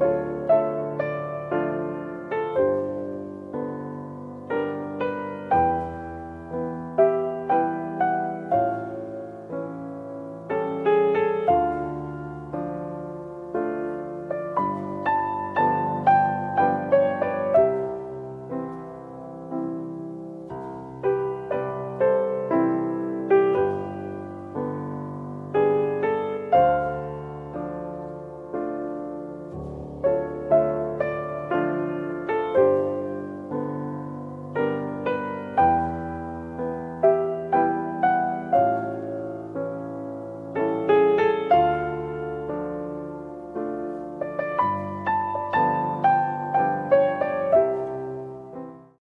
you